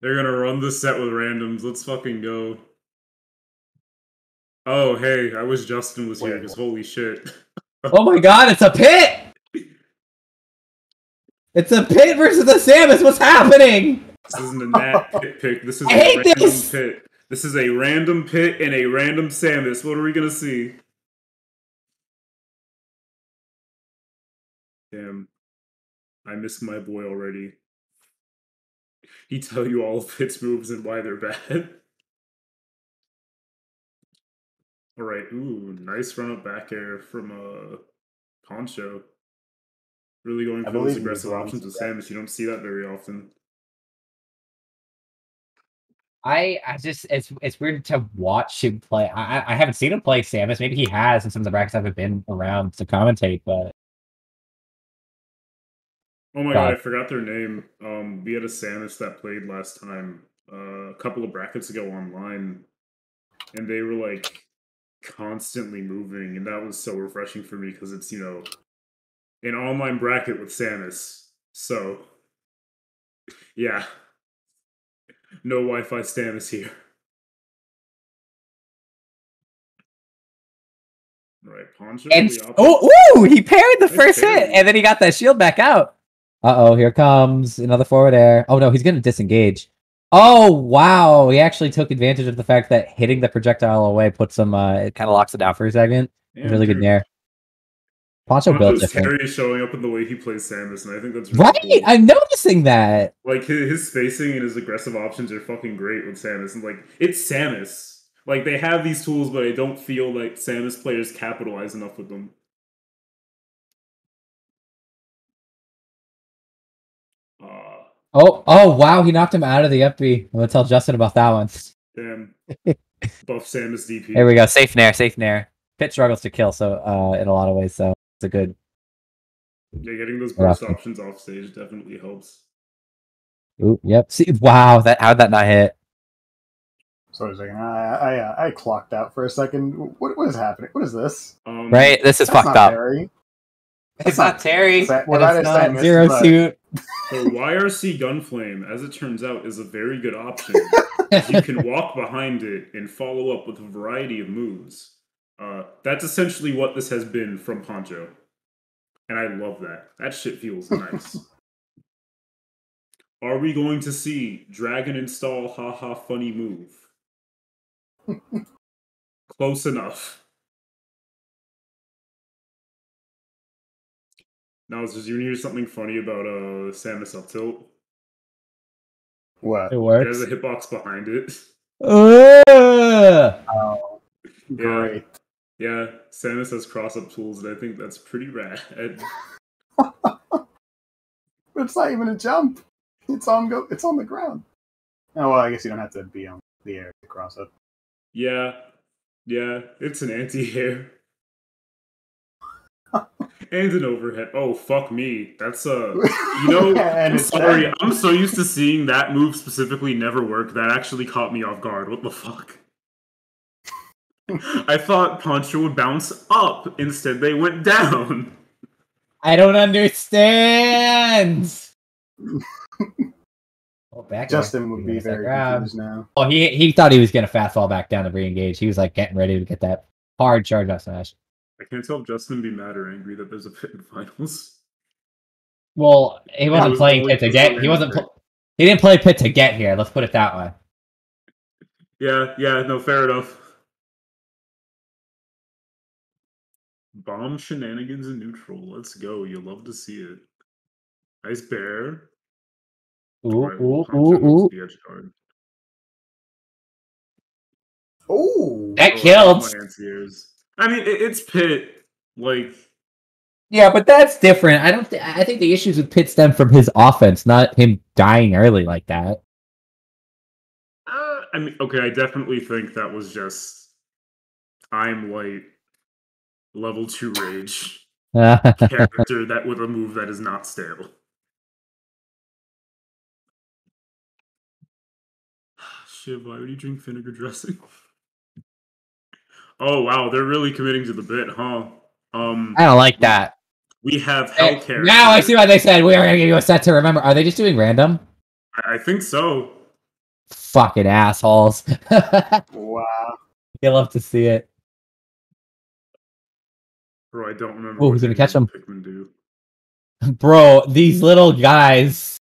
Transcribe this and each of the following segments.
They're gonna run the set with randoms. Let's fucking go. Oh, hey, I wish Justin was here because holy shit. Oh my god, it's a pit! It's a pit versus the Samus. What's happening? This isn't a nat pit pick. This is I a random this! pit. This is a random pit and a random Samus. What are we gonna see? Damn. I miss my boy already. He tell you all of Pit's moves and why they're bad. Alright, ooh, nice run up back air from uh Poncho. Really going for those aggressive options with. Samus. You don't see that very often. I, I just it's it's weird to watch him play. I I- I haven't seen him play Samus. Maybe he has, and some of the brackets I haven't been around to commentate. But Oh my god, I forgot their name. Um, we had a Samus that played last time, uh, a couple of brackets ago online, and they were like constantly moving, and that was so refreshing for me because it's you know an online bracket with Samus. So yeah, no Wi-Fi Samus here. All right, Poncho. and oh ooh, he parried the first hit, and then he got that shield back out. Uh oh, here comes another forward air. Oh no, he's gonna disengage. Oh wow, he actually took advantage of the fact that hitting the projectile away puts him. Uh, it kind of locks it down for a second. Damn, really good dude. nair. Poncho built Poncho's different. Terry is showing up in the way he plays Samus, and I think that's really Right, cool. I'm noticing that. Like his, his spacing and his aggressive options are fucking great with Samus, and like it's Samus. Like they have these tools, but I don't feel like Samus players capitalize enough with them. Oh, oh wow, he knocked him out of the FB. I'm gonna tell Justin about that one. damn. Buff Samus DP. There we go. Safe nair, safe nair. Pit struggles to kill, so uh, in a lot of ways, so it's a good. Yeah, getting those We're burst off. options off stage definitely helps. Ooh, yep. See, wow, that how'd that not hit? Sorry a second. I I, uh, I clocked out for a second. What what is happening? What is this? Um, Right, this is fucked up. Barry. It's not not Terry. Sa- and well, that it's is not Samus, zero but- suit. So YRC Gunflame, as it turns out, is a very good option. you can walk behind it and follow up with a variety of moves. Uh, that's essentially what this has been from Poncho. And I love that. That shit feels nice. Are we going to see Dragon install haha funny move? Close enough. Now, is you hear something funny about uh Samus up tilt? What? It It works. has a hitbox behind it. Ugh. Oh, great. Yeah, Samus has cross up tools, and I think that's pretty rad. It's not even a jump. It's on go. It's on the ground. Oh well, I guess you don't have to be on the air to cross up. Yeah, yeah, it's an anti-air. And an overhead. Oh fuck me. That's uh you know And I'm sorry, dead. I'm so used to seeing that move specifically never work. That actually caught me off guard. What the fuck? I thought Poncho would bounce up. Instead they went down. I don't understand. oh, back Justin would be Yes, I very confused now. Oh, he he thought he was gonna fast fall back down to re-engage. He was like getting ready to get that hard charge up smash. I can't tell if Justin be mad or angry that there's a pit in finals. Well, he wasn't was playing pit to get. He wasn't. Pl- he didn't play pit to get here. Let's put it that way. Yeah, yeah, no, fair enough. Bomb shenanigans in neutral. Let's go. You love to see it. Nice bear. Ooh, Alright, ooh, ooh, ooh. to the edge guard. Oh, That Oh, I killed. Love my anti-airs. I mean, it, it's pit. Like, Yeah, but that's different. I don't. Th- I think the issues with Pit stem from his offense, not him dying early like that. uh, I mean, okay, I definitely think that was just I'm light, level two rage character that with a move that is not stale. Shit, why would you drink vinegar dressing? oh wow, they're really committing to the bit, huh? Um, I don't like that. we have hell characters. Now I see why they said we are going to give you a set to remember. Are they just doing random? I I think so. Fucking assholes. Wow. you love to see it. Bro, I don't remember. Oh, what he's gonna catch made him. Pikmin do. Bro, these little guys.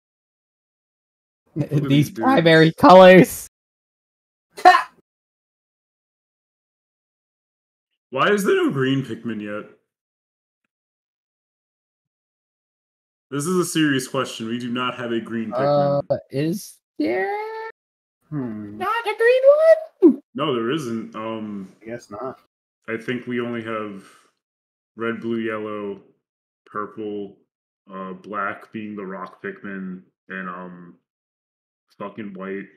at these these dudes. primary colors. Why is there no green Pikmin yet? This is a serious question. We do not have a green Pikmin. Uh, is there Hmm. not a green one? no, there isn't. Um, I guess not. I think we only have red, blue, yellow, purple, uh, black being the rock Pikmin, and um, fucking white.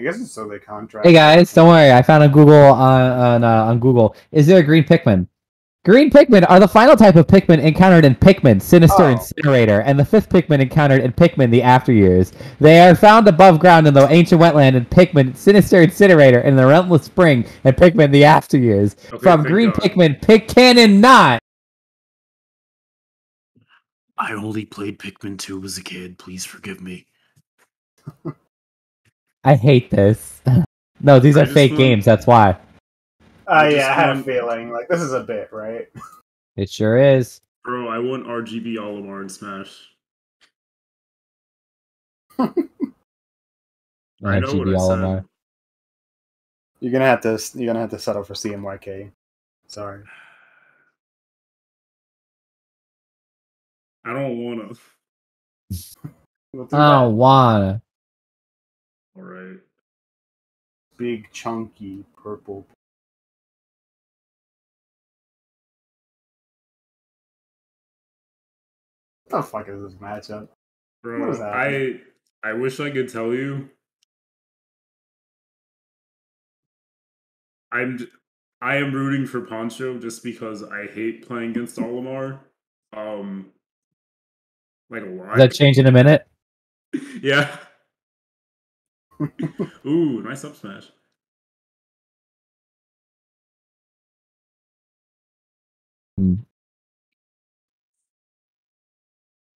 I guess it's so they contract. Hey guys, don't worry. I found on Google on on, uh, on Google. Is there a green Pikmin? Green Pikmin are the final type of Pikmin encountered in Pikmin, Sinister Oh. Incinerator, and the fifth Pikmin encountered in Pikmin, the After Years. They are found above ground in the ancient wetland in Pikmin, Sinister Incinerator, and the Relentless Spring in Pikmin, the After Years. Okay, From Green God. Pikmin, pick canon not. I only played Pikmin 2 as a kid. Please forgive me. I hate this. no, these I are fake want- games. That's why. Uh, I yeah, I had a feeling. Like, this is a bit, right? It sure is. Bro, I want RGB Olimar in Smash. I know what RGB I said. You're gonna have to. You're gonna have to settle for CMYK. Sorry. I don't wanna. I don't wanna. Alright. Big chunky purple. What the fuck is this matchup? Bro, is that? I I wish I could tell you. I'm I am rooting for Poncho just because I hate playing against Olimar. Um like a lot. Does that change in a minute? yeah. Ooh, nice up smash.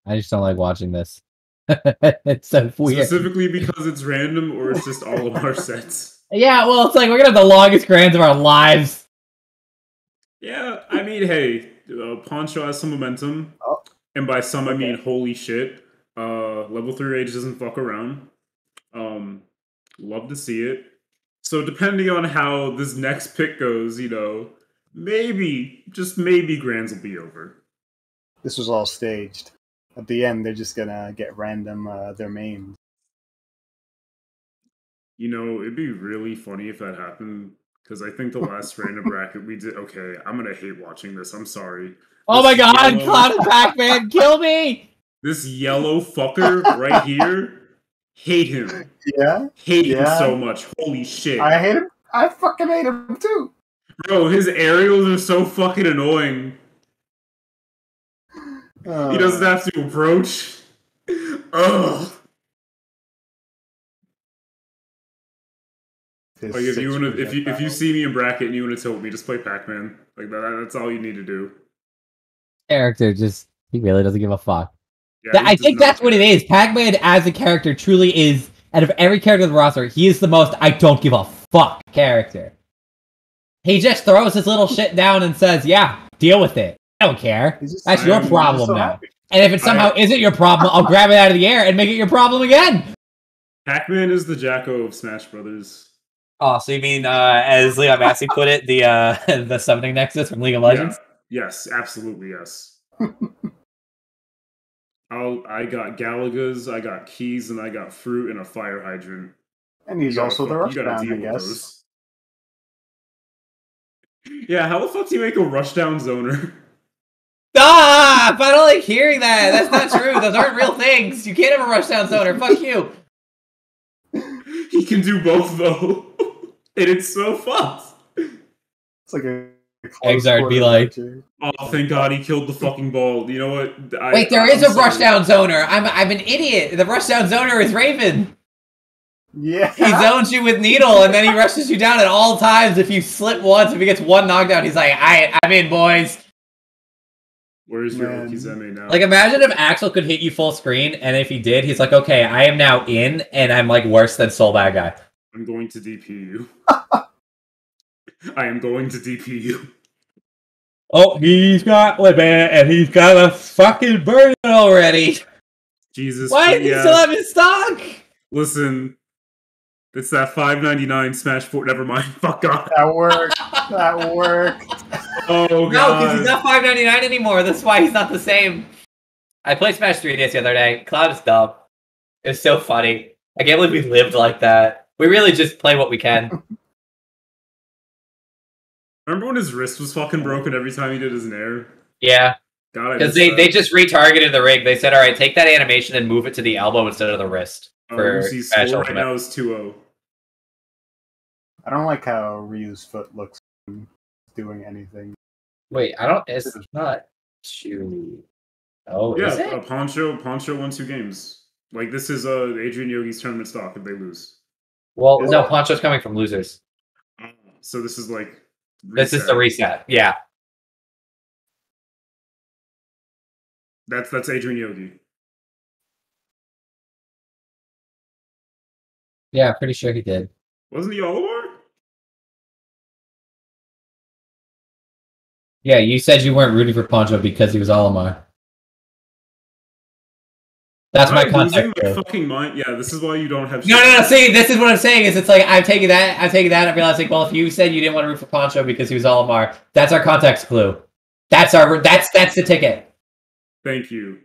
I just don't like watching this. it's so weird. Specifically because it's random or it's just all of our sets. Yeah, well, it's like we're gonna have the longest grands of our lives. Yeah, I mean, hey, uh, Poncho has some momentum, Oh. and by some I mean holy shit. Uh, level three rage doesn't fuck around. Um, love to see it. So depending on how this next pick goes, you know, maybe just maybe Grands will be over. This was all staged. At the end, they're just gonna get random uh, their mains. You know, it'd be really funny if that happened because I think the last random bracket we did. Okay, I'm gonna hate watching this. I'm sorry. Oh my god, yellow- Cloud and Pac-Man, kill me! This yellow fucker right here, hate him. Yeah, Hate him so much. Holy shit. I hate him. I fucking hate him too. Bro, his aerials are so fucking annoying. Uh, He doesn't have to approach. Ugh. Like if you wanna if you if you see me in bracket and you wanna tilt me, just play Pac-Man. Like that that's all you need to do. Character just he really doesn't give a fuck. Yeah, Th- I think that's what it is. care. Pac-Man as a character truly is out of every character in the roster, he is the most I don't give a fuck character. He just throws his little shit down and says, "Yeah, deal with it. I don't care." Just- That's I your problem so now. happy. And if it somehow I- isn't your problem, I'll grab it out of the air and make it your problem again. Pac-Man is the Jack-O of Smash Brothers. Oh, so you mean uh, as Leon Massey put it, the uh, the summoning nexus from League of Legends? Yeah. Yes, absolutely yes. I'll, I got Galaga's, I got keys, and I got fruit and a fire hydrant. And he's also the fuck- you rushdown, I deal with guess. those. Yeah, how the fuck do you make a rushdown zoner? Stop! I don't like hearing that. That's not true. Those aren't real things. You can't have a rushdown zoner. Fuck you. he can do both though, and it's so fucked. It's like a a close Exard be like- Oh, thank God he killed the fucking ball. You know what? I, Wait, there I'm is a sorry. rushdown zoner. I'm I'm an idiot. The rushdown zoner is Raven. Yeah. He zones you with needle, and then he rushes you down at all times. If you slip once, if he gets one knockdown, he's like, "I I'm in, boys." Where's your Okizeme now? Like, imagine if Axl could hit you full screen, and if he did, he's like, okay, I am now in, and I'm like worse than Sol Badguy. I'm going to DP you. I am going to DP you. Oh, he's got limit, and he's got a fucking burn already. Jesus. Why does he yeah. still have his stock? Listen, it's that five ninety nine Smash Four. Never mind. Fuck off. That worked. that worked. Oh No, because he's not five ninety nine anymore. That's why he's not the same. I played Smash 3DS the other day. Cloud is dumb. It's so funny. I can't believe we lived like that. We really just play what we can. Remember when his wrist was fucking broken every time he did his nair? Yeah, God, because they, that. they just retargeted the rig. They said, all right, take that animation and move it to the elbow instead of the wrist. Oh, for Lucy's Smash score right Ultimate. now is 2-0. I don't like how Ryu's foot looks doing anything. Wait, I don't. It's not Chewy. Oh, Yeah, is it? uh, Poncho Poncho won two games. Like this is uh Adrian Yogi's tournament stock if they lose. well, Is no, it? Poncho's coming from losers. So this is like This is the reset. Yeah. That's that's Adrian Yogi. Yeah, pretty sure he did. Wasn't he Olimar? Yeah, you said you weren't rooting for Poncho because he was Olimar. That's Am my I context. my fucking mind. Yeah, this is why you don't have. No, no, no. See, this is what I'm saying. Is it's like I'm taking that, I'm taking that, and realizing, well, if you said you didn't want to root for Poncho because he was Olimar, that's our context clue. That's our that's that's the ticket. Thank you.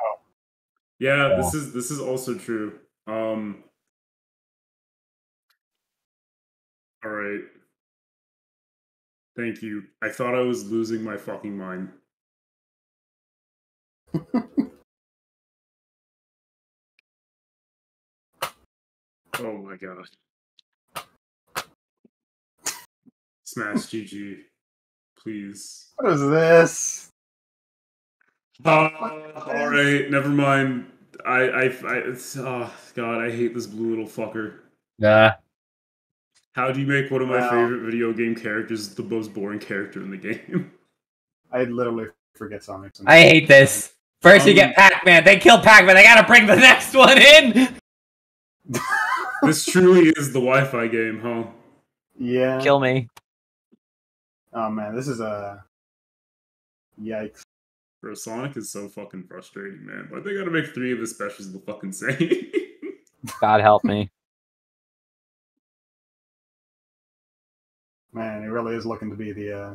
Oh. Yeah, Yeah. this is this is also true. Um. All right. Thank you. I thought I was losing my fucking mind. oh my god. Smash GG. Please. What is this? Uh, all right, never mind. I, I, I it's, oh god, I hate this blue little fucker. Nah. How do you make one of my Wow. favorite video game characters the most boring character in the game? I literally forget Sonic. sometimes. I hate this. First you Um, get Pac-Man, they kill Pac-Man. They gotta bring the next one in. this truly is the Wi-Fi game, huh? Yeah. Kill me. Oh man, this is a yikes. Bro, Sonic is so fucking frustrating, man. Why they gotta make three of his specials the fucking same? God help me. Man, it really is looking to be the uh,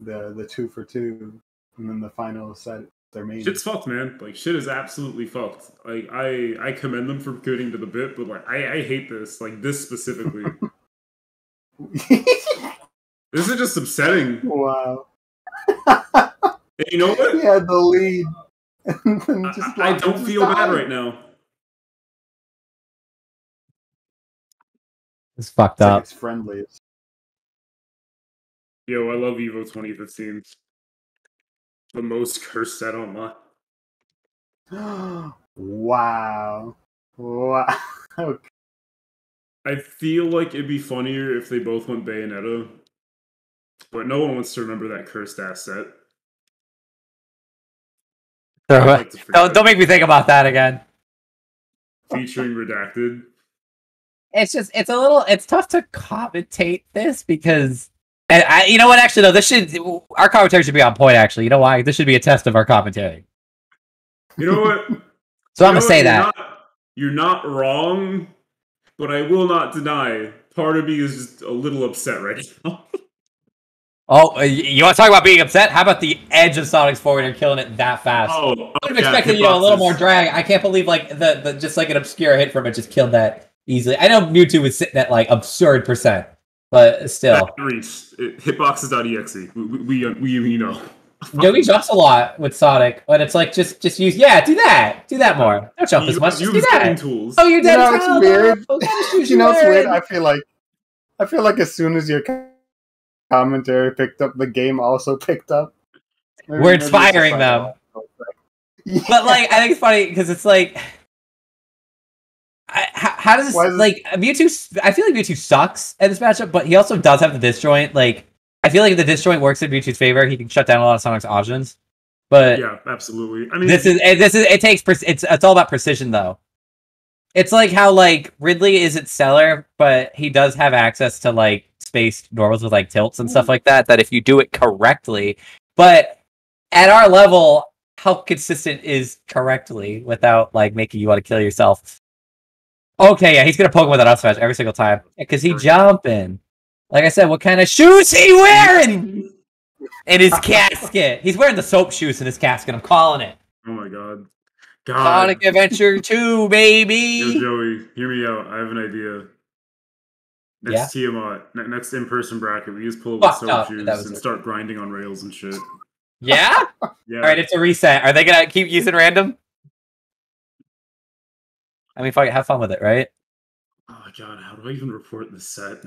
the the two for two, and then the final set their main. Shit's fucked, man. Like shit is absolutely fucked. Like I, I commend them for getting to the bit, but like I, I hate this. Like this specifically. this is just upsetting. wow. And you know what? He had the lead. I- just I, I don't his feel bad right now. It's fucked It's like up. it's friendly. Yo, I love Evo 2015. The most cursed set online. wow. Wow. Okay. I feel like it'd be funnier if they both went Bayonetta, but no one wants to remember that cursed ass set. Uh, like. Don't don't make me think about that again. Featuring Redacted. It's just it's a little it's tough to commentate this because and I you know what actually though this should our commentary should be on point actually. You know why? This should be a test of our commentary. You know what? so I'm gonna say what? that. You're not, you're not wrong, but I will not deny. Part of me is just a little upset right now. oh you want to talk about being upset? How about the edge of Sonic's forward and killing it that fast? Oh, I would have oh, yeah, expected you know a little more drag. I can't believe like the, the just like an obscure hit from it just killed that easily. I know Mewtwo was sitting at like absurd percent but still Reach it, hitboxes.exe. We, we, we, we you know. No, he jumps a lot with Sonic, but it's like just just use yeah, do that, do that more. Don't jump as much, just do Use cooking that. tools. Oh, you're You dead. know, it's weird. What kind of shoes you know what's weird? I feel like I feel like as soon as your commentary picked up, the game also picked up. Maybe- We're maybe it's just inspiring them. Yeah. But like, I think it's funny because it's like, I, how, how does this Why is it- like Mewtwo? I feel like Mewtwo sucks at this matchup, but he also does have the disjoint. Like I feel like if the disjoint works in Mewtwo's favor, he can shut down a lot of Sonic's options. But Yeah, absolutely. I mean, this is it- this is it takes it's it's all about precision though. It's like how like Ridley isn't stellar, but he does have access to like spaced normals with like tilts and stuff mm. like that. That if you do it correctly, but at our level, how consistent is correctly without like making you want to kill yourself? Okay, yeah, he's gonna poke him with an up smash every single time because he jumping. Like I said, what kind of shoes he wearing in his casket? He's wearing the soap shoes in his casket. I'm calling it. oh my god, God, Sonic Adventure 2, Yo, baby. Joey, hear me out. I have an idea. Next Tiamat, ne- next in-person bracket, we just pull up soap up, shoes and it. start grinding on rails and shit. Yeah? Yeah. All right, it's a reset. Are they going to keep using random? I mean, fuck it, have fun with it, right? Oh god, how do I even report this set?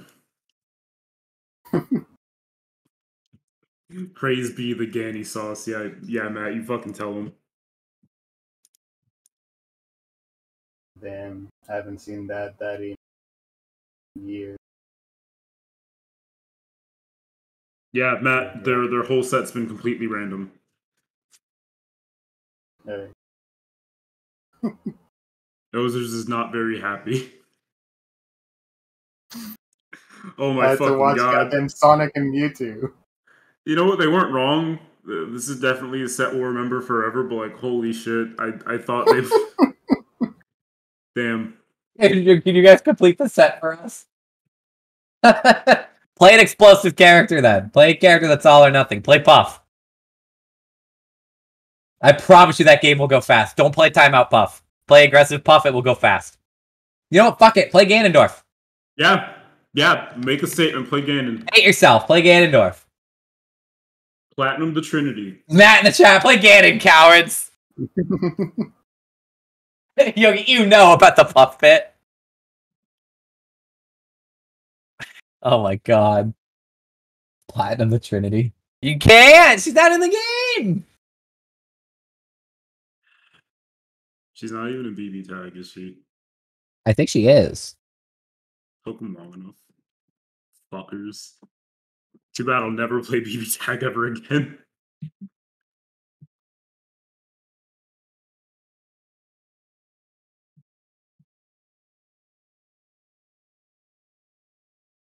Praise be the Ganny sauce. Yeah, yeah, Matt, you fucking tell him. Damn, I haven't seen that that in years. Yeah, Matt, their their whole set's been completely random. Hey, Ozers is not very happy. oh I my had to fucking watch god! goddamn Sonic and Mewtwo. You know what? They weren't wrong. This is definitely a set we'll remember forever. But like, holy shit! I I thought they. Damn. Can you, can you guys complete the set for us? Play an explosive character then. Play a character that's all or nothing. Play Puff. I promise you that game will go fast. Don't play timeout Puff. Play aggressive Puff, it will go fast. You know what? Fuck it. Play Ganondorf. Yeah, yeah. Make a statement. Play Ganon. Hate yourself. Play Ganondorf. Platinum the Trinity. Matt in the chat, play Ganon, cowards. Yogi, you know about the Puff Pit. Oh my god. Platinum the Trinity. You can't! She's not in the game! She's not even a BB tag, is she? I think she is. Took them long enough. Fuckers. Too bad I'll never play BB tag ever again.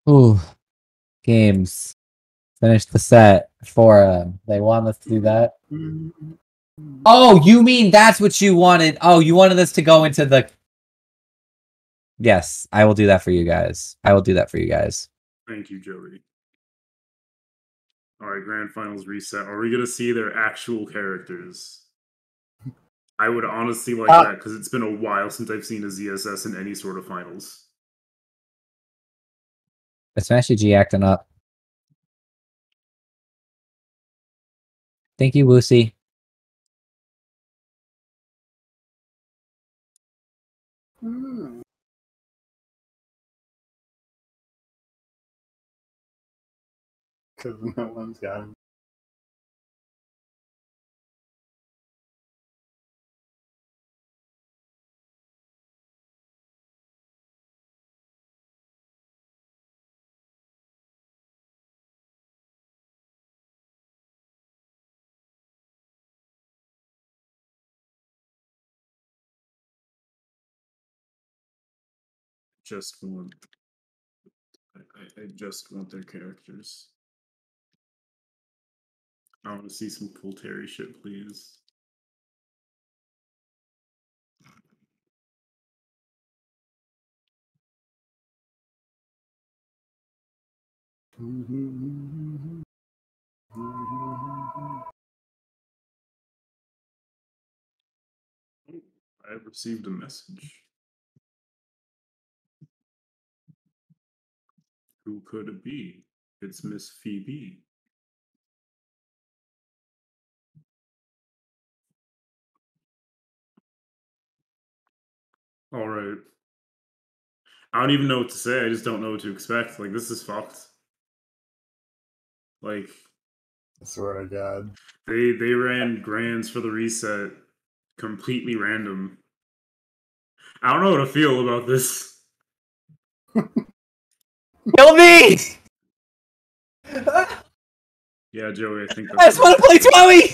Ooh. Games. Finish the set for um they want us to do that. Oh, you mean that's what you wanted? Oh, you wanted us to go into the Yes, I will do that for you guys. I will do that for you guys. Thank you, Joey. All right, grand finals reset. Are we gonna see their actual characters? I would honestly like Uh, that because it's been a while since I've seen a ZSS in any sort of finals. Smash G acting up. Thank you, Woosie. Because no one's got him. Just want. I, I, just want their characters. I want to see some cool Terry shit, please. I have received a message. Who could it be? It's Miss Phoebe. All right. I don't even know what to say. I just don't know what to expect. Like this is fucked. Like I swear to God. they they ran grands for the reset completely random. I don't know how to feel about this. Kill me! Yeah, Joey, I think I just want to play Twoey.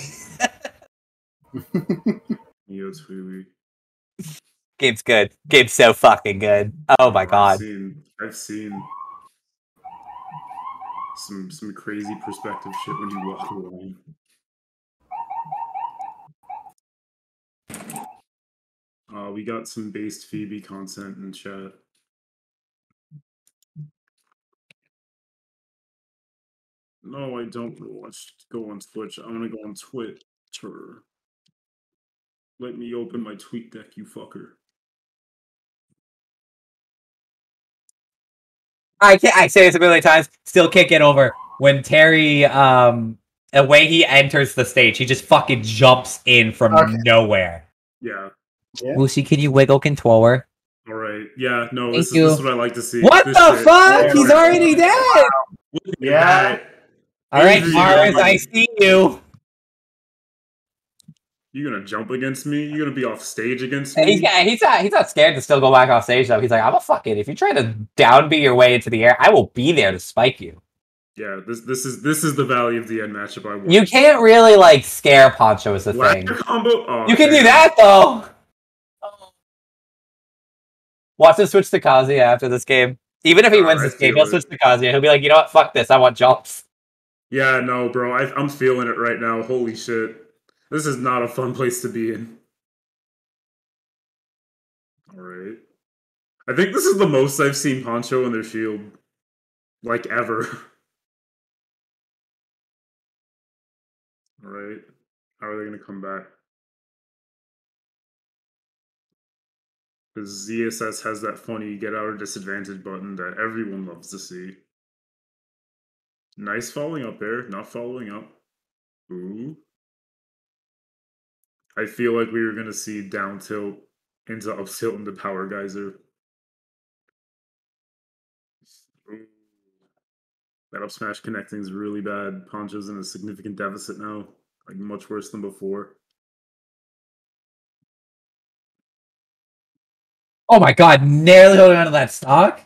Yo, Tweety. Game's good. Game's so fucking good. Oh my I've god. seen, I've seen some some crazy perspective shit when you walk along. Uh, we got some based Phoebe content in chat. No, I don't watch. Go on Twitch. I'm gonna go on Twitter. Let me open my TweetDeck, you fucker. I can't. I say this a million times. Still can't get over when Terry, um, the way he enters the stage, he just fucking jumps in from Okay. nowhere. Yeah. Yeah. Lucy, can you wiggle controller? All right. Yeah. No. Thank This is, you. this is what I like to see. What This the shit. fuck? Yeah, He's already dead. Look at Yeah. All right, Adrian. Mars, I see you. You gonna jump against me? You're gonna be off stage against me? He's, he's not he's not scared to still go back off stage though. He's like, I'm a fucking. If you try to downbeat your way into the air, I will be there to spike you. Yeah. This this is this is the value of the End matchup I want. You can't really like scare Poncho is the thing. Combo. Oh, You can do that though. Watch him switch to Kazuya after this game. Even if he wins this game, he'll it. switch to Kazuya. He'll be like, you know what? Fuck this. I want jumps. Yeah. No, bro. I, I'm feeling it right now. Holy shit. This is not a fun place to be in. All right. I think this is the most I've seen Poncho in their shield, like ever. All right. How are they gonna come back? Because ZSS has that funny get out of disadvantage button that everyone loves to see. Nice following up there, not following up. Ooh. I feel like we were gonna see down tilt into up tilt into power geyser. Ooh. That up smash connecting is really bad. Poncho's in a significant deficit now, like much worse than before. Oh my god, nearly holding onto that stock.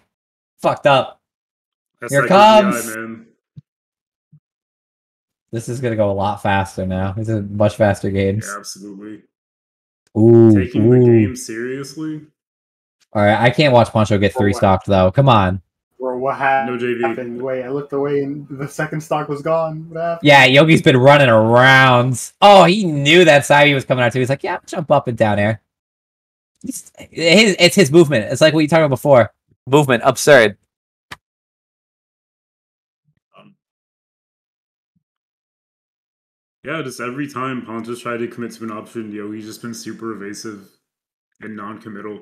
Fucked up. That's Here like comes. API. This is gonna go a lot faster now. These are much faster games. Yeah, absolutely. Ooh, Taking the game seriously. All right, I can't watch Poncho get three what? stocked though. Come on. Bro, what happened? No JV. happened? Wait, I looked away and the second stock was gone. What happened? Yeah, Yogi's been running around. Oh, he knew that Sabi was coming out too. He's like, yeah, jump up and down air. It's his, it's his movement. It's like what you talked about before. Movement, absurd. Yeah, just every time Poncho tried to commit to an option, yo, he's just been super evasive and non-committal.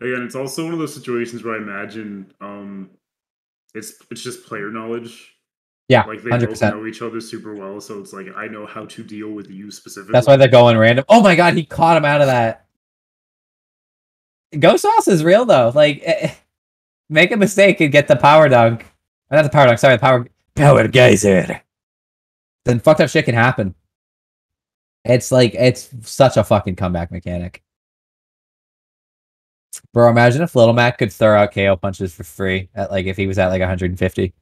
Again, it's also one of those situations where I imagine um, it's it's just player knowledge. Yeah, Like they hundred both percent. know each other super well, so it's like I know how to deal with you specifically. That's why they're going random. Oh my god, he caught him out of that. Ghost Sauce is real though. Like, make a mistake and get the power dunk. Or not the power dunk. Sorry, the power power geyser. Then fucked up shit can happen. It's like it's such a fucking comeback mechanic. Bro, imagine if Little Mac could throw out KO punches for free at like if he was at like 150.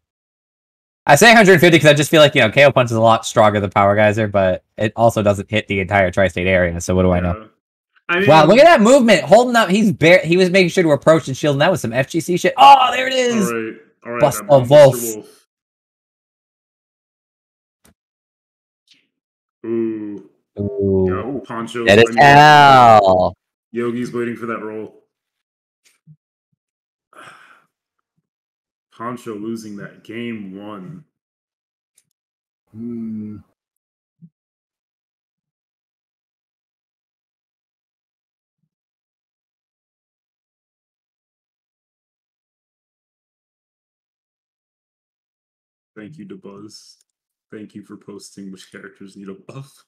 I say 150 because I just feel like you know KO punch is a lot stronger than Power Geyser, but it also doesn't hit the entire tri-state area. So what do I know? Yeah. I mean, Wow, look at that movement, holding up. He's bare. He was making sure to approach and shield, and that was some FGC shit. Oh, there it is. All right, all right. Bust I'm the on Wolf. Ooh, Ooh, yeah, Poncho. that is hell. Yogi's waiting for that roll. Poncho losing that game one. Hmm. Thank you to Buzz. Thank you for posting which characters need a buff.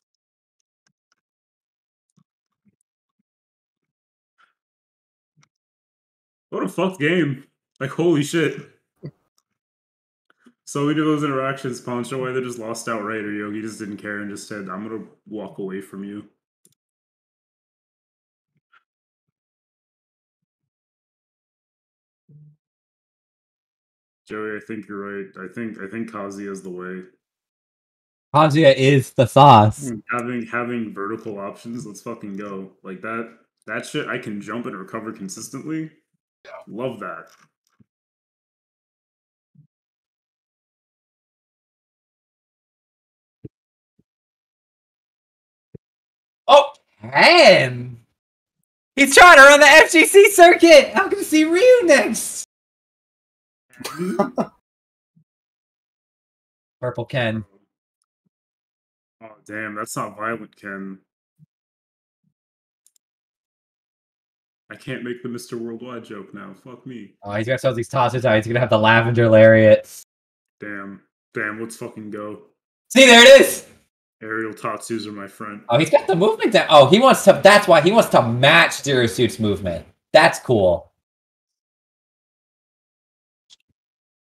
What a fucked game. Like, holy shit. So we do those interactions, Poncho either just lost outright or Yogi just didn't care and just said, I'm gonna walk away from you. Joey, I think you're right. I think I think Kazuya is the way. Kazuya is the sauce. Hmm. Having having vertical options, let's fucking go. Like that that shit I can jump and recover consistently. Love that. Oh, Ken! He's trying to run the FGC circuit! I'm gonna see Ryu next! Purple Ken. Oh damn, that's not violent, Ken. I can't make the Mr. Worldwide joke now. Fuck me. Oh, he's got some of these tosses out. He's gonna have the lavender lariats. Damn. Damn, let's fucking go. See, there it is! Aerial Tatsus are my friend. Oh, he's got the movement down. Oh, he wants to. That's why he wants to match Zero Suit's movement. That's cool.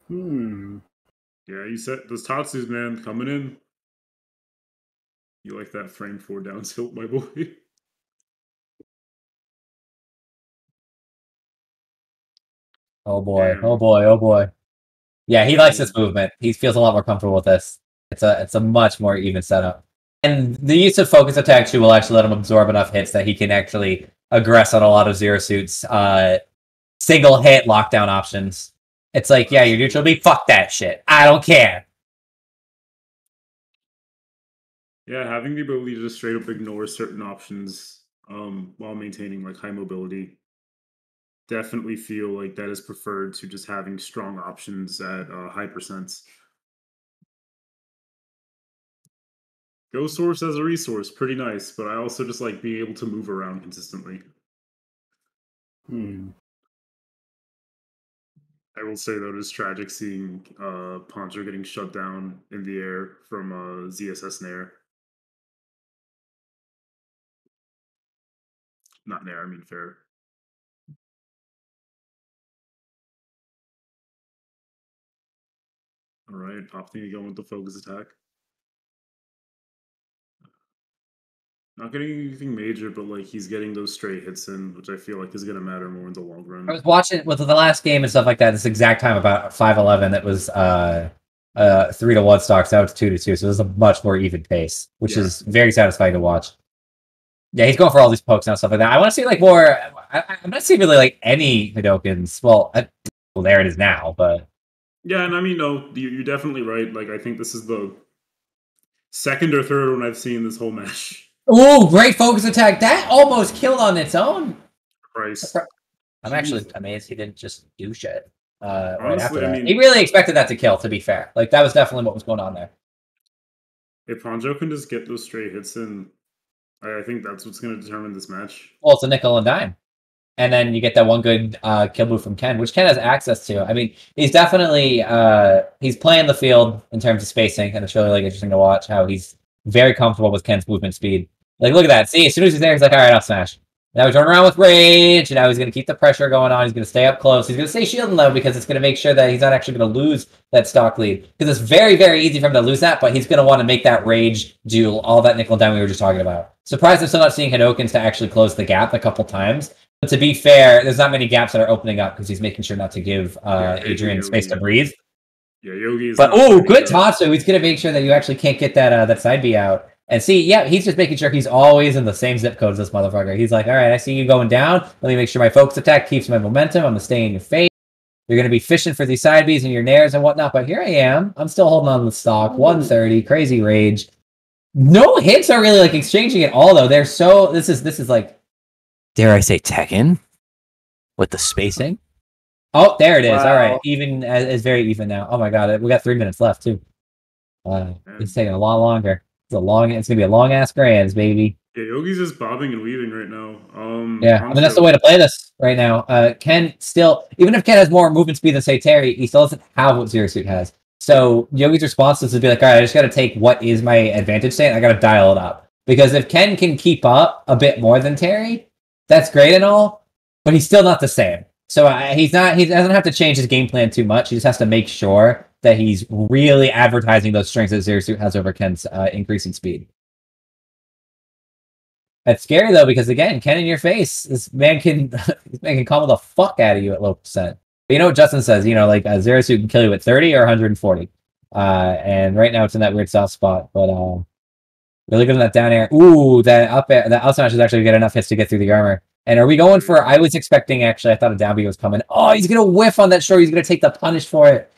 Hmm. Yeah, you said those Tatsus, man, coming in. You like that frame four down tilt, my boy? Oh boy. Damn. Oh boy. Oh boy. Yeah, he likes this movement. He feels a lot more comfortable with this. It's a it's a much more even setup. And the use of focus attack too will actually let him absorb enough hits that he can actually aggress on a lot of zero suits uh single hit lockdown options. It's like, yeah, you're neutral B, fuck that shit. I don't care. Yeah, having the ability to just straight up ignore certain options um, while maintaining like high mobility. Definitely feel like that is preferred to just having strong options at uh, high percents. Go source as a resource, pretty nice, but I also just like being able to move around consistently. Hmm. I will say though, it is tragic seeing uh, Poncho getting shut down in the air from uh, ZSS Nair. Not Nair, I mean fair. All right, opting going with the focus attack. Not getting anything major, but like he's getting those straight hits in, which I feel like is gonna matter more in the long run. I was watching with the last game and stuff like that. This exact time about five eleven. It was uh uh three to one stocks. Now it's two to two. So it was a much more even pace, which Yeah. is very satisfying to watch. Yeah, he's going for all these pokes now and stuff like that. I want to see like more. I, I'm not seeing really like any Hadokens. Well, I, well, there it is now, but Yeah, and I mean, no, you- you're definitely right. Like, I think this is the second or third one I've seen this whole match. Oh, great focus attack! That almost killed on its own. Christ. I'm actually Jesus. amazed he didn't just do shit. Uh, right after Honestly, I mean- he really expected that to kill. To be fair, like that was definitely what was going on there. If Poncho can just get those straight hits in, I I think that's what's going to determine this match. Well, it's a nickel and dime. And then you get that one good uh, kill move from Ken, which Ken has access to. I mean, he's definitely uh, he's playing the field in terms of spacing, and it's really like interesting to watch how he's very comfortable with Ken's movement speed. Like, look at that! See, as soon as he's there, he's like, "All right, I'll smash." Now he's running around with rage, and now he's going to keep the pressure going on. He's going to stay up close. He's going to stay shielding low because it's going to make sure that he's not actually going to lose that stock lead. Because it's very, very easy for him to lose that, but he's going to want to make that rage do all that nickel and dime we were just talking about. Surprised I'm still not seeing Hadokens to actually close the gap a couple times. But to be fair, there's not many gaps that are opening up because he's making sure not to give uh, Yeah, Adrian Yogi- space to breathe. Yeah, Yogi is. But oh, good go. Tatsu. He's gonna make sure that you actually can't get that uh, that side B out. And see, yeah, he's just making sure he's always in the same zip code as this motherfucker. He's like, all right, I see you going down. Let me make sure my focus attack keeps my momentum. I'm gonna stay in your face. You're gonna be fishing for these side Bs and your nairs and whatnot. But here I am. I'm still holding on to the stock. 130, crazy rage. No hits are really like exchanging at all though. They're so this is this is like dare I say Tekken with the spacing. Oh, there it is. All right, even uh, it's very even now. Oh my god, we got three minutes left too. Uh, it's taking a lot longer. It's a long. It's gonna be a long ass grands, baby. Yeah, Yogi's just bobbing and weaving right now. Um, Yeah, I mean that's the way to play this right now. Uh, Ken still, even if Ken has more movement speed than say Terry, he still doesn't have what Zero Suit has. So Yogi's response is to be like, all right, I just got to take what is my advantage state. And I got to dial it up because if Ken can keep up a bit more than Terry, that's great and all, but he's still not the same. So uh, he's not. He doesn't have to change his game plan too much. He just has to make sure that he's really advertising those strengths that Zero Suit has over Ken's uh, increasing speed. That's scary though because again, Ken in your face, this man can this man can combo the fuck out of you at low percent. But you know what Justin says? You know, like uh, Zero Suit can kill you at 30 or 140. Uh, and right now it's in that weird soft spot. But uh, really good in that down air. Ooh, that up air, that out smash is actually get enough hits to get through the armor. And are we going for? I was expecting actually. I thought a down B was coming. Oh, he's gonna whiff on that shore. He's gonna take the punish for it.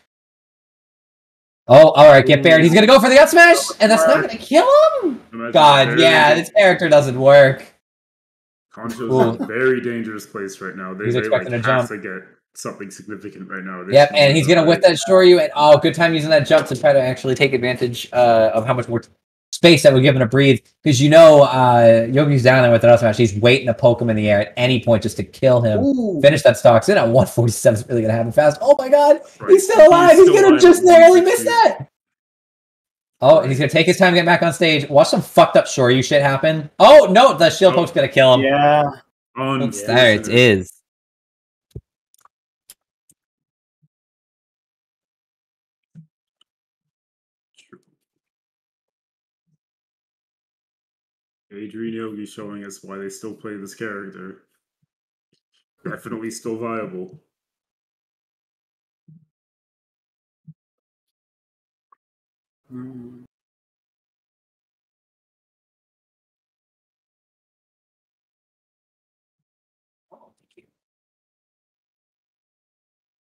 Oh, all right, get buried. He's gonna go for the up smash, and that's not gonna kill him. Imagine God, yeah, this character doesn't work. Poncho's in a very dangerous place right now. They, He's they like expecting a have jump. to get something significant right now. They Yep, and he's gonna whip that Shoryu, and oh, good time using that jump to try to actually take advantage uh, of how much more space that would give him to breathe. Because you know, uh, Yogi's down there with an up smash. He's waiting to poke him in the air at any point just to kill him. Ooh. Finish that stocks in at 147 is really gonna happen fast. Oh my god, Right. he's still alive. He's, still gonna alive just narrowly miss that. Oh, and he's gonna take his time to get back on stage. Watch some fucked up Shoryu shit happen. Oh no, the shield Oh. poke's gonna kill him. Yeah. It's Unfortunate. there, it is. Adrian Yogi showing us why they still play this character. Definitely still viable. Mm.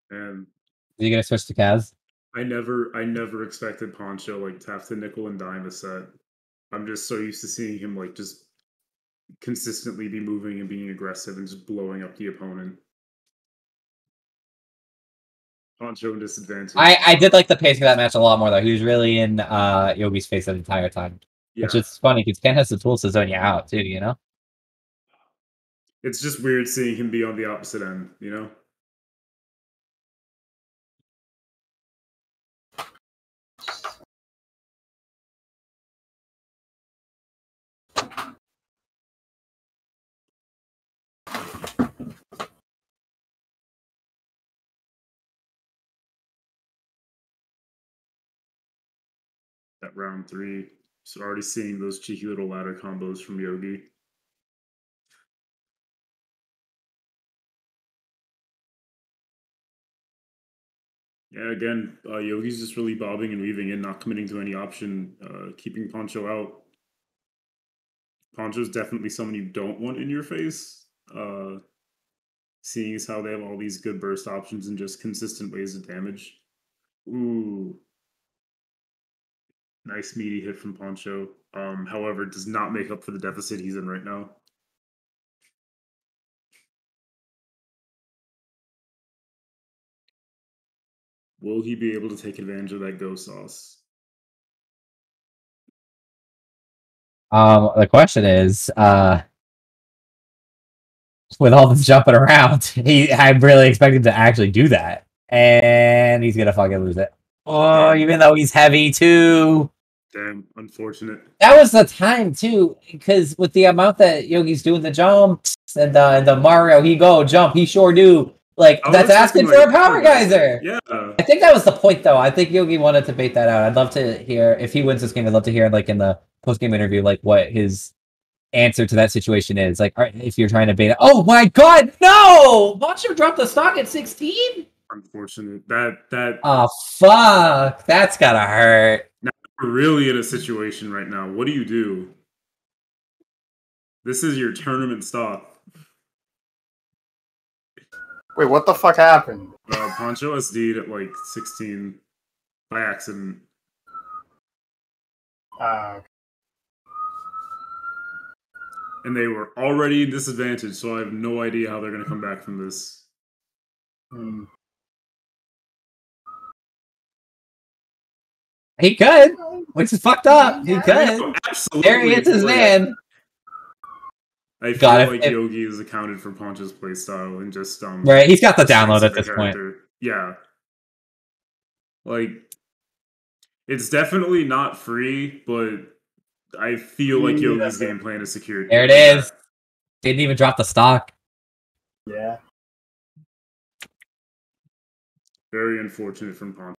And Are you gonna switch to Kaz? I never I never expected Poncho like to have to nickel and dime a set. I'm just so used to seeing him like just consistently be moving and being aggressive and just blowing up the opponent. Poncho in disadvantage. I, I did like the pace of that match a lot more though. He was really in uh Yogi's face the entire time. yeah. Which is funny because Ken has the tools to zone you out too, you know? it's just weird seeing him be on the opposite end, you know? Round three, so already seeing those cheeky little ladder combos from Yogi. Yeah, again, uh, Yogi's just really bobbing and weaving in, not committing to any option, uh, keeping Poncho out. Poncho's definitely someone you don't want in your face. Uh, seeing as how they have all these good burst options and just consistent ways of damage. Ooh. Nice meaty hit from Poncho. Um, however, does not make up for the deficit he's in right now. Will he be able to take advantage of that go sauce? Um the question is, uh with all this jumping around, he I'm really expecting to actually do that. And he's gonna fucking lose it. Oh, even though he's heavy too. Damn, unfortunate. That was the time too, because with the amount that Yogi's doing the jumps and the, and the Mario he go jump, he sure do. Like I that's asking for a power geyser. Yeah. I think that was the point, though. I think Yogi wanted to bait that out. I'd love to hear if he wins this game. I'd love to hear, like in the post game interview, like what his answer to that situation is. Like, all right, if you're trying to bait it. Oh my God, no! Poncho dropped the stock at 16. Unfortunate. That that Oh fuck, that's gotta hurt. We're really in a situation right now. What do you do? This is your tournament stop. Wait, what the fuck happened? Uh, Poncho SD'd at like 16 by accident. Uh, And they were already disadvantaged, so I have no idea how they're going to come back from this. hmm. He could, which is fucked up. He could. No, absolutely. There he is, his man. I feel God, like if- Yogi has accounted for Poncho's playstyle and just um Right, he's got the download at the this point. Yeah. Like it's definitely not free, but I feel like Yeah. Yogi's game plan is secured. There it is. Didn't even drop the stock. Yeah. Very unfortunate from Poncho.